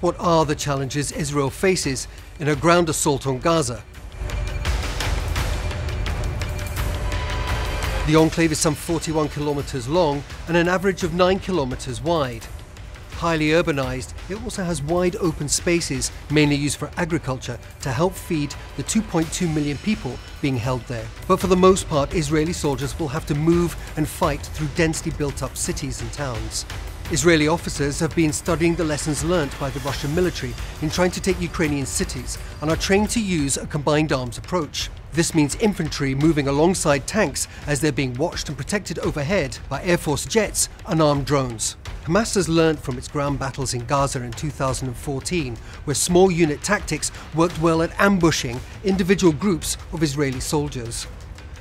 What are the challenges Israel faces in a ground assault on Gaza? The enclave is some 41 kilometers long and an average of 9 kilometers wide. Highly urbanized, it also has wide open spaces, mainly used for agriculture, to help feed the 2.2 million people being held there. But for the most part, Israeli soldiers will have to move and fight through densely built up cities and towns. Israeli officers have been studying the lessons learnt by the Russian military in trying to take Ukrainian cities and are trained to use a combined arms approach. This means infantry moving alongside tanks as they're being watched and protected overhead by Air Force jets and armed drones. Hamas has learned from its ground battles in Gaza in 2014, where small unit tactics worked well at ambushing individual groups of Israeli soldiers.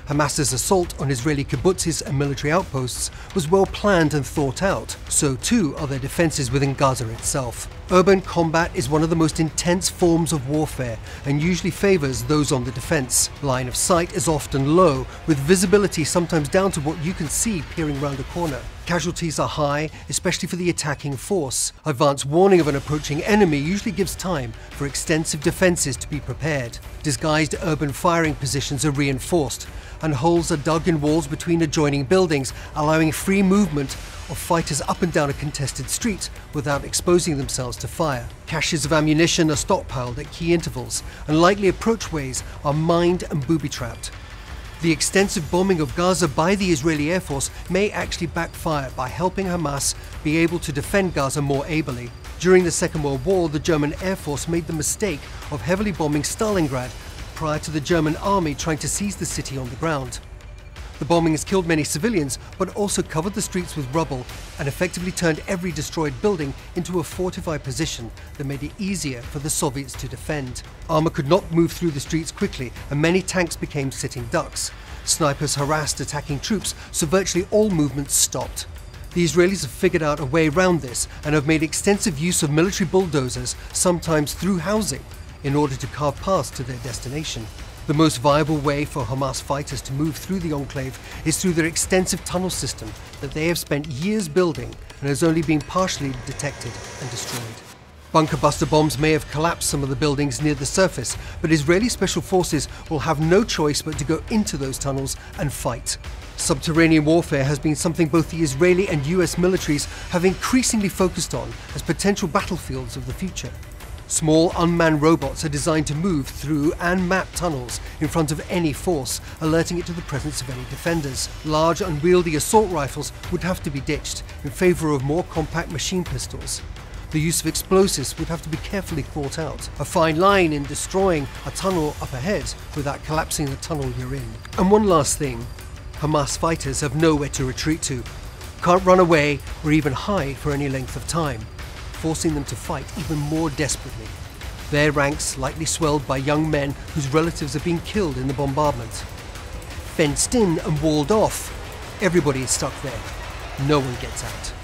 Hamas's assault on Israeli kibbutzes and military outposts was well planned and thought out. So too are their defenses within Gaza itself. Urban combat is one of the most intense forms of warfare and usually favors those on the defense. Line of sight is often low, with visibility sometimes down to what you can see peering round a corner. Casualties are high, especially for the attacking force. Advance warning of an approaching enemy usually gives time for extensive defences to be prepared. Disguised urban firing positions are reinforced, and holes are dug in walls between adjoining buildings, allowing free movement of fighters up and down a contested street without exposing themselves to fire. Caches of ammunition are stockpiled at key intervals, and likely approachways are mined and booby-trapped. The extensive bombing of Gaza by the Israeli Air Force may actually backfire by helping Hamas be able to defend Gaza more ably. During the Second World War, the German Air Force made the mistake of heavily bombing Stalingrad prior to the German army trying to seize the city on the ground. The bombing has killed many civilians, but also covered the streets with rubble and effectively turned every destroyed building into a fortified position that made it easier for the Soviets to defend. Armour could not move through the streets quickly, and many tanks became sitting ducks. Snipers harassed attacking troops, so virtually all movements stopped. The Israelis have figured out a way around this and have made extensive use of military bulldozers, sometimes through housing, in order to carve paths to their destination. The most viable way for Hamas fighters to move through the enclave is through their extensive tunnel system that they have spent years building and has only been partially detected and destroyed. Bunker buster bombs may have collapsed some of the buildings near the surface, but Israeli special forces will have no choice but to go into those tunnels and fight. Subterranean warfare has been something both the Israeli and US militaries have increasingly focused on as potential battlefields of the future. Small unmanned robots are designed to move through and map tunnels in front of any force, alerting it to the presence of any defenders. Large unwieldy assault rifles would have to be ditched in favour of more compact machine pistols. The use of explosives would have to be carefully thought out. A fine line in destroying a tunnel up ahead without collapsing the tunnel you're in. And one last thing, Hamas fighters have nowhere to retreat to. Can't run away or even hide for any length of time forcing them to fight even more desperately. Their ranks likely swelled by young men whose relatives have been killed in the bombardment. Fenced in and walled off, everybody is stuck there. No one gets out.